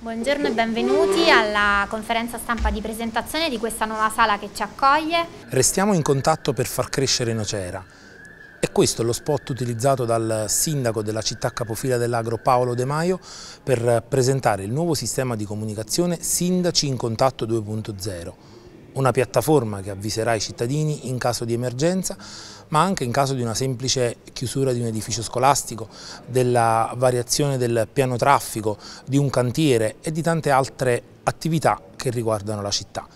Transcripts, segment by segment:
Buongiorno e benvenuti alla conferenza stampa di presentazione di questa nuova sala che ci accoglie. Restiamo in contatto per far crescere Nocera. E questo è lo spot utilizzato dal sindaco della città capofila dell'Agro Paolo De Maio per presentare il nuovo sistema di comunicazione Sindaci in Contatto 2.0 una piattaforma che avviserà i cittadini in caso di emergenza, ma anche in caso di una semplice chiusura di un edificio scolastico, della variazione del piano traffico, di un cantiere e di tante altre attività che riguardano la città.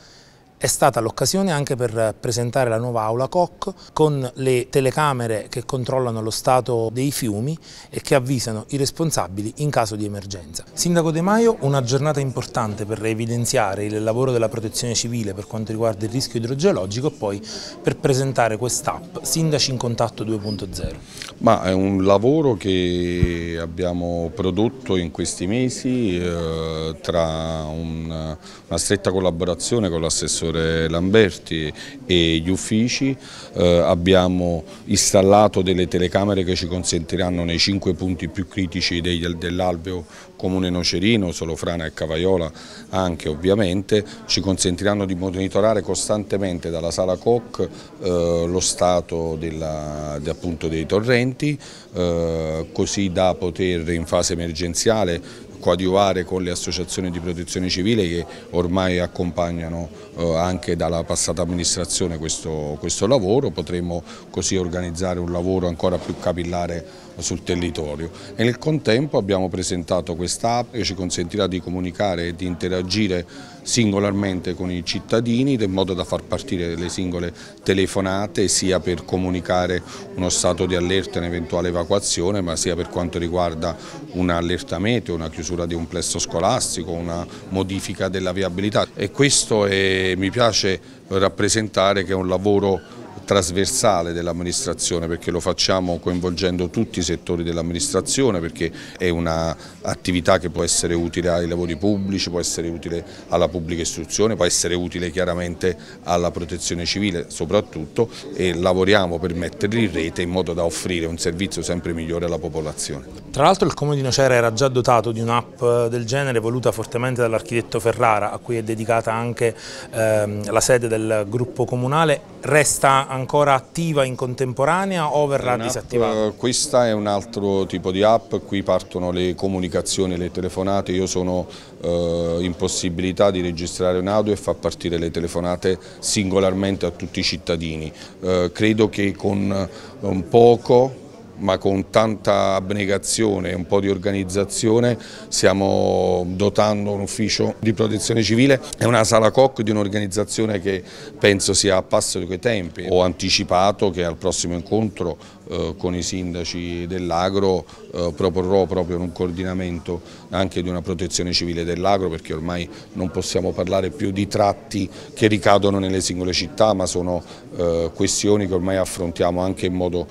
È stata l'occasione anche per presentare la nuova aula COC con le telecamere che controllano lo stato dei fiumi e che avvisano i responsabili in caso di emergenza. Sindaco De Maio, una giornata importante per evidenziare il lavoro della protezione civile per quanto riguarda il rischio idrogeologico e poi per presentare quest'app Sindaci in Contatto 2.0. Ma è un lavoro che abbiamo prodotto in questi mesi eh, tra un, una stretta collaborazione con l'assessore l'assessore Lamberti e gli uffici, eh, abbiamo installato delle telecamere che ci consentiranno nei cinque punti più critici dell'alveo comune Nocerino, Solofrana e Cavaiola anche ovviamente, ci consentiranno di monitorare costantemente dalla sala COC eh, lo stato della, de, appunto, dei torrenti, eh, così da poter in fase emergenziale coadiuvare con le associazioni di protezione civile che ormai accompagnano eh, anche dalla passata amministrazione questo, questo lavoro, potremo così organizzare un lavoro ancora più capillare sul territorio. E nel contempo abbiamo presentato questa app che ci consentirà di comunicare e di interagire singolarmente con i cittadini in modo da far partire le singole telefonate sia per comunicare uno stato di allerta in eventuale evacuazione ma sia per quanto riguarda un'allerta meteo, una chiusura di un plesso scolastico, una modifica della viabilità. E questo è, mi piace rappresentare che è un lavoro trasversale dell'amministrazione perché lo facciamo coinvolgendo tutti i settori dell'amministrazione perché è un'attività che può essere utile ai lavori pubblici, può essere utile alla pubblica istruzione, può essere utile chiaramente alla protezione civile soprattutto e lavoriamo per metterli in rete in modo da offrire un servizio sempre migliore alla popolazione. Tra l'altro il Comune di Nocera era già dotato di un'app del genere voluta fortemente dall'architetto Ferrara a cui è dedicata anche ehm, la sede del gruppo comunale, resta ancora attiva in contemporanea o verrà disattivata? Eh, questa è un altro tipo di app, qui partono le comunicazioni, le telefonate, io sono eh, in possibilità di registrare un audio e far partire le telefonate singolarmente a tutti i cittadini. Eh, credo che con un poco ma con tanta abnegazione e un po' di organizzazione stiamo dotando un ufficio di protezione civile e una sala COC di un'organizzazione che penso sia a passo di quei tempi. Ho anticipato che al prossimo incontro eh, con i sindaci dell'agro eh, proporrò proprio un coordinamento anche di una protezione civile dell'agro perché ormai non possiamo parlare più di tratti che ricadono nelle singole città ma sono eh, questioni che ormai affrontiamo anche in modo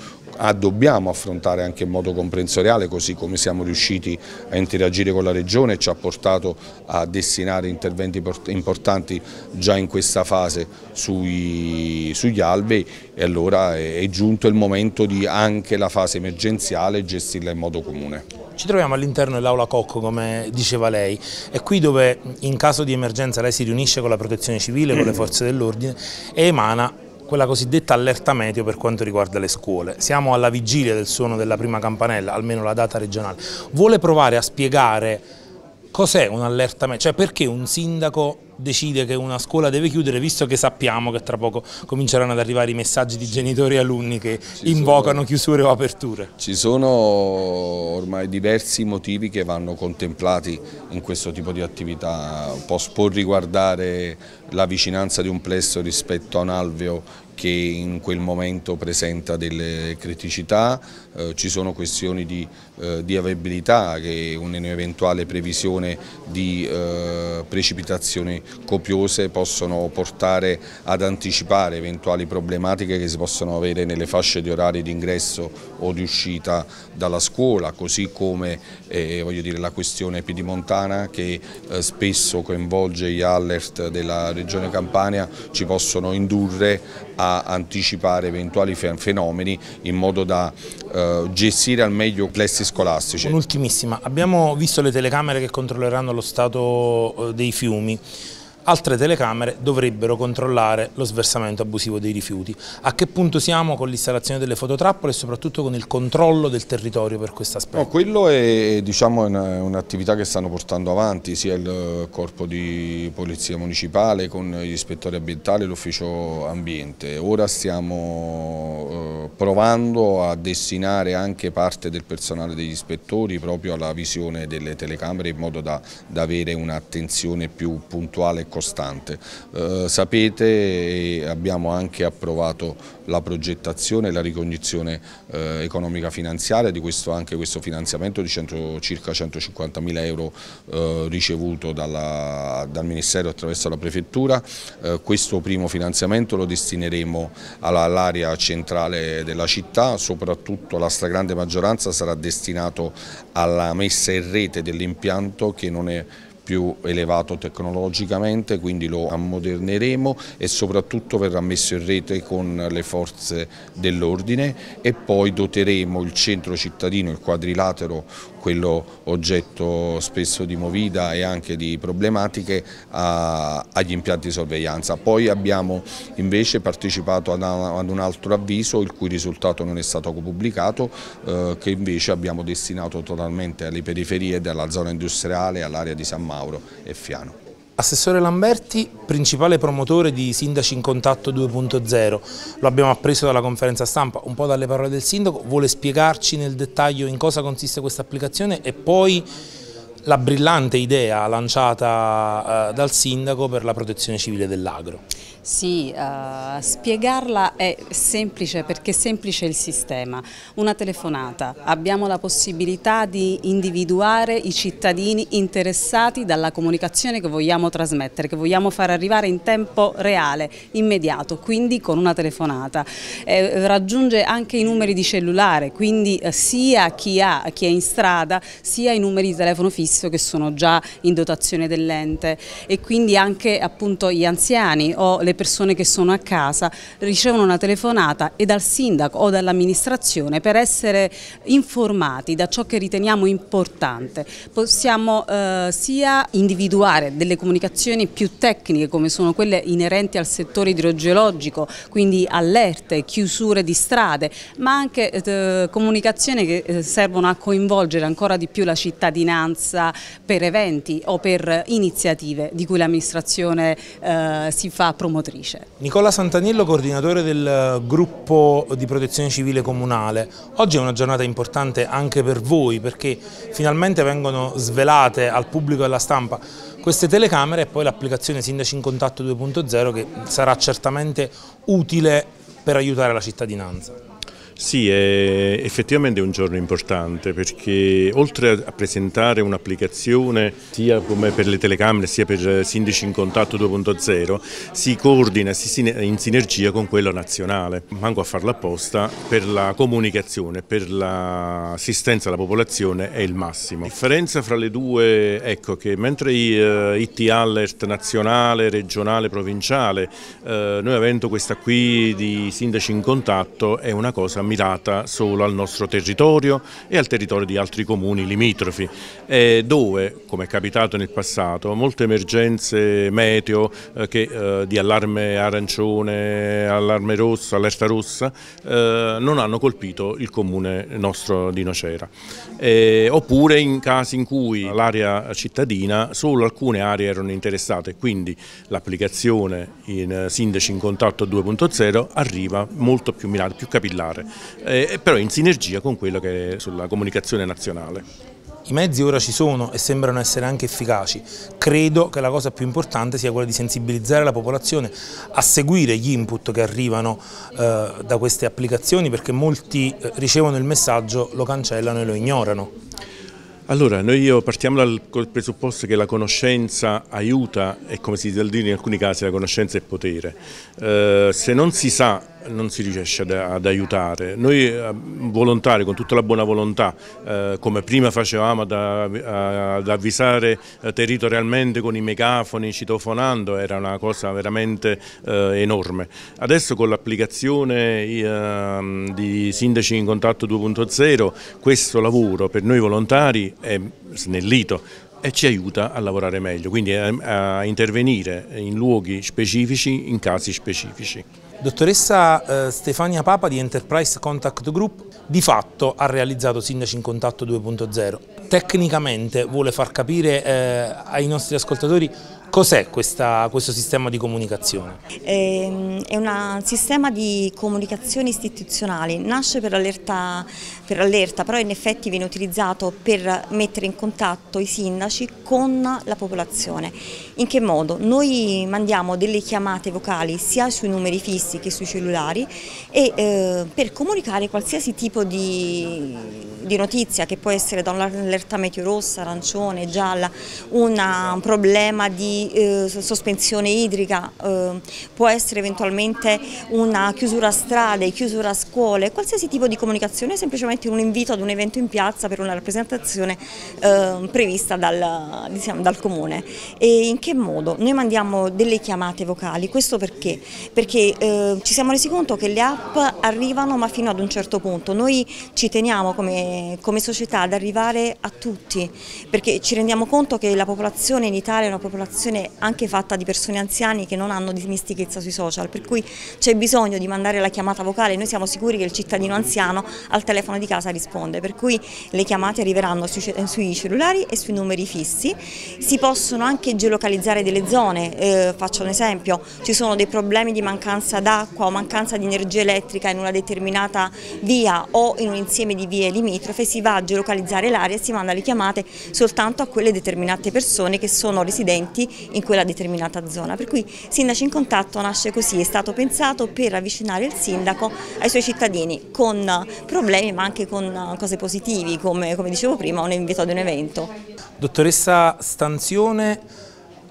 dobbiamo affrontare anche in modo comprensoriale così come siamo riusciti a interagire con la Regione e ci ha portato a destinare interventi importanti già in questa fase sui, sugli alberi e allora è giunto il momento di anche la fase emergenziale gestirla in modo comune. Ci troviamo all'interno dell'aula Cocco come diceva lei, è qui dove in caso di emergenza lei si riunisce con la protezione civile, con le forze dell'ordine e emana quella cosiddetta allerta meteo per quanto riguarda le scuole. Siamo alla vigilia del suono della prima campanella, almeno la data regionale. Vuole provare a spiegare cos'è un'allerta meteo, cioè perché un sindaco decide che una scuola deve chiudere visto che sappiamo che tra poco cominceranno ad arrivare i messaggi di genitori e alunni che ci invocano sono, chiusure o aperture? Ci sono ormai diversi motivi che vanno contemplati in questo tipo di attività, può, può riguardare la vicinanza di un plesso rispetto a un alveo che in quel momento presenta delle criticità, eh, ci sono questioni di, eh, di avviabilità che un'eventuale previsione di eh, precipitazioni copiose possono portare ad anticipare eventuali problematiche che si possono avere nelle fasce di orari di ingresso o di uscita dalla scuola, così come dire, la questione epidimontana che eh, spesso coinvolge gli allert della Regione Campania ci possono indurre a anticipare eventuali fenomeni in modo da eh, gestire al meglio plessi scolastici. Un'ultimissima, abbiamo visto le telecamere che controlleranno lo stato eh, dei fiumi altre telecamere dovrebbero controllare lo sversamento abusivo dei rifiuti. A che punto siamo con l'installazione delle fototrappole e soprattutto con il controllo del territorio per questo aspetto? No, quello è diciamo, un'attività che stanno portando avanti sia il corpo di polizia municipale con gli ispettori ambientali e l'ufficio ambiente. Ora stiamo eh, provando a destinare anche parte del personale degli ispettori proprio alla visione delle telecamere in modo da, da avere un'attenzione più puntuale e costante. Eh, sapete e abbiamo anche approvato la progettazione e la ricognizione eh, economica finanziaria di questo, anche questo finanziamento di centro, circa 150 mila euro eh, ricevuto dalla, dal Ministero attraverso la Prefettura. Eh, questo primo finanziamento lo destineremo all'area centrale della città, soprattutto la stragrande maggioranza sarà destinato alla messa in rete dell'impianto che non è più elevato tecnologicamente, quindi lo ammoderneremo e soprattutto verrà messo in rete con le forze dell'ordine e poi doteremo il centro cittadino, il quadrilatero, quello oggetto spesso di movida e anche di problematiche, a, agli impianti di sorveglianza. Poi abbiamo invece partecipato ad, ad, un altro avviso, il cui risultato non è stato pubblicato, eh, che invece abbiamo destinato totalmente alle periferie della zona industriale, all'area di San Mauro e Fiano. Assessore Lamberti, principale promotore di Sindaci in Contatto 2.0, lo abbiamo appreso dalla conferenza stampa, un po' dalle parole del sindaco, vuole spiegarci nel dettaglio in cosa consiste questa applicazione e poi la brillante idea lanciata eh, dal sindaco per la protezione civile dell'agro. Sì, uh, spiegarla è semplice perché è semplice il sistema. Una telefonata, abbiamo la possibilità di individuare i cittadini interessati dalla comunicazione che vogliamo trasmettere, che vogliamo far arrivare in tempo reale, immediato, quindi con una telefonata. Eh, raggiunge anche i numeri di cellulare, quindi eh, sia chi, ha, chi è in strada, sia i numeri di telefono fisso che sono già in dotazione dell'ente e quindi anche appunto gli anziani o le le persone che sono a casa ricevono una telefonata e dal sindaco o dall'amministrazione per essere informati da ciò che riteniamo importante. Possiamo eh, sia individuare delle comunicazioni più tecniche come sono quelle inerenti al settore idrogeologico, quindi allerte, chiusure di strade, ma anche eh, comunicazioni che eh, servono a coinvolgere ancora di più la cittadinanza per eventi o per iniziative di cui l'amministrazione eh, si fa promozione motrice. Nicola Santaniello, coordinatore del gruppo di protezione civile comunale. Oggi è una giornata importante anche per voi perché finalmente vengono svelate al pubblico e alla stampa queste telecamere e poi l'applicazione Sindaci in Contatto 2.0 che sarà certamente utile per aiutare la cittadinanza. Sì, è effettivamente un giorno importante perché oltre a presentare un'applicazione sia come per le telecamere sia per Sindaci in Contatto 2.0 si coordina in sinergia con quella nazionale, manco a farla apposta, per la comunicazione, per l'assistenza alla popolazione è il massimo. La differenza fra le due è ecco, che mentre i uh, IT alert nazionale, regionale, provinciale, uh, noi avendo questa qui di Sindaci in Contatto è una cosa mirata solo al nostro territorio e al territorio di altri comuni limitrofi, eh, dove, come è capitato nel passato, molte emergenze meteo eh, che, eh, di allarme arancione, allarme rosso, allerta rossa, eh, non hanno colpito il comune nostro di Nocera. Eh, oppure in casi in cui l'area cittadina, solo alcune aree erano interessate, quindi l'applicazione in Sindaci in Contatto 2.0 arriva molto più mirata, più capillare eh, però in sinergia con quello che è sulla comunicazione nazionale. I mezzi ora ci sono e sembrano essere anche efficaci. Credo che la cosa più importante sia quella di sensibilizzare la popolazione a seguire gli input che arrivano eh, da queste applicazioni perché molti eh, ricevono il messaggio, lo cancellano e lo ignorano. Allora, noi partiamo dal presupposto che la conoscenza aiuta e come si dice in alcuni casi la conoscenza è potere. Eh, se non si sa non si riesce ad, ad aiutare. Noi eh, volontari con tutta la buona volontà, eh, come prima facevamo ad, ad avvisare eh, territorialmente con i megafoni, citofonando, era una cosa veramente eh, enorme. Adesso con l'applicazione eh, di Sindaci in Contatto 2.0 questo lavoro per noi volontari è snellito e ci aiuta a lavorare meglio, quindi a, a intervenire in luoghi specifici, in casi specifici. Dottoressa eh, Stefania Papa di Enterprise Contact Group di fatto ha realizzato Sindaci in Contatto 2.0. Tecnicamente vuole far capire eh, ai nostri ascoltatori Cos'è questo sistema di comunicazione? Ehm, è un sistema di comunicazione istituzionale, nasce per allerta, però in effetti viene utilizzato per mettere in contatto i sindaci con la popolazione. In che modo? Noi mandiamo delle chiamate vocali sia sui numeri fissi che sui cellulari e eh, per comunicare qualsiasi tipo di, di, notizia che può essere da un'allerta meteo rossa, arancione, gialla, una, un problema di eh, sospensione idrica, eh, può essere eventualmente una chiusura a strade, chiusura a scuole, qualsiasi tipo di comunicazione, semplicemente un invito ad un evento in piazza per una rappresentazione eh, prevista dal, diciamo, dal, comune. E in che modo? Noi mandiamo delle chiamate vocali, questo perché? Perché eh, ci siamo resi conto che le app arrivano ma fino ad un certo punto, noi ci teniamo come, come società ad arrivare a tutti, perché ci rendiamo conto che la popolazione in Italia è una popolazione popolazione anche fatta di persone anziane che non hanno dimestichezza sui social, per cui c'è bisogno di mandare la chiamata vocale, noi siamo sicuri che il cittadino anziano al telefono di casa risponde, per cui le chiamate arriveranno sui, sui cellulari e sui numeri fissi, si possono anche geolocalizzare delle zone, eh, faccio un esempio, ci sono dei problemi di mancanza d'acqua o mancanza di energia elettrica in una determinata via o in un insieme di vie limitrofe, si va a geolocalizzare l'area e si manda le chiamate soltanto a quelle determinate persone che sono residenti in quella determinata zona. Per cui Sindaci in Contatto nasce così, è stato pensato per avvicinare il sindaco ai suoi cittadini con problemi ma anche con cose positivi, come, come dicevo prima, un invito ad un evento. Dottoressa Stanzione,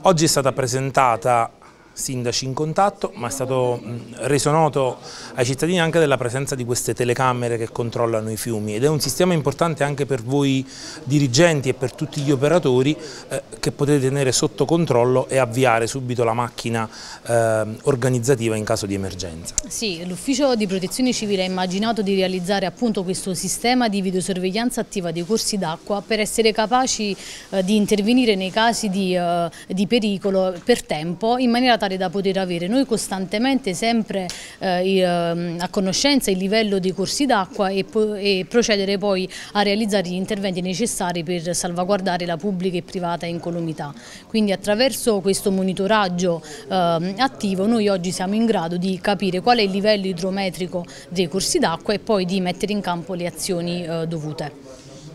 oggi è stata presentata sindaci in contatto, ma è stato reso noto ai cittadini anche della presenza di queste telecamere che controllano i fiumi ed è un sistema importante anche per voi dirigenti e per tutti gli operatori eh, che potete tenere sotto controllo e avviare subito la macchina eh, organizzativa in caso di emergenza. Sì, l'ufficio di protezione civile ha immaginato di realizzare appunto questo sistema di videosorveglianza attiva dei corsi d'acqua per essere capaci eh, di intervenire nei casi di, eh, di pericolo per tempo in maniera tale da poter avere noi costantemente sempre eh, ehm, a conoscenza il livello dei corsi d'acqua e, e, procedere poi a realizzare gli interventi necessari per salvaguardare la pubblica e privata incolumità. Quindi attraverso questo monitoraggio eh, attivo noi oggi siamo in grado di capire qual è il livello idrometrico dei corsi d'acqua e poi di mettere in campo le azioni eh, dovute.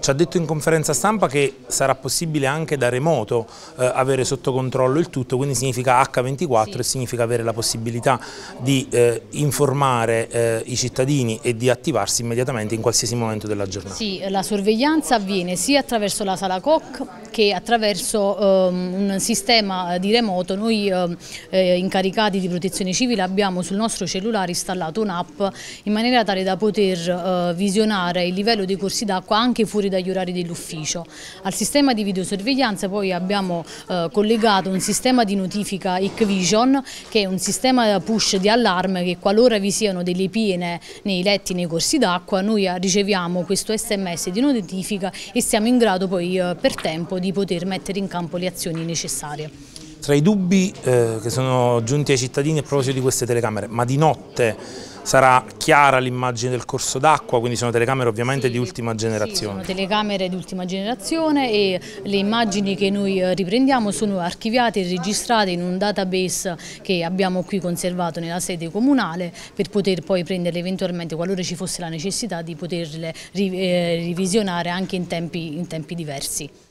Ci ha detto in conferenza stampa che sarà possibile anche da remoto eh, avere sotto controllo il tutto, quindi significa H24 sì. e significa avere la possibilità di eh, informare eh, i cittadini e di attivarsi immediatamente in qualsiasi momento della giornata. Sì, la sorveglianza avviene sia attraverso la sala COC che attraverso ehm, un sistema di remoto. Noi ehm, eh, incaricati di protezione civile abbiamo sul nostro cellulare installato un'app in maniera tale da poter eh, visionare il livello dei corsi d'acqua anche fuori fuori dagli orari dell'ufficio. Al sistema di videosorveglianza poi abbiamo eh, collegato un sistema di notifica Icvision che è un sistema push di allarme che qualora vi siano delle piene nei letti nei corsi d'acqua noi riceviamo questo sms di notifica e siamo in grado poi eh, per tempo di poter mettere in campo le azioni necessarie. Tra i dubbi eh, che sono giunti ai cittadini a proposito di queste telecamere, ma di notte sarà chiara l'immagine del corso d'acqua, quindi sono telecamere ovviamente sì, di ultima generazione. Sì, sono telecamere di ultima generazione e le immagini che noi eh, riprendiamo sono archiviate e registrate in un database che abbiamo qui conservato nella sede comunale per poter poi prenderle eventualmente qualora ci fosse la necessità di poterle eh, rivisionare anche in tempi, in tempi diversi.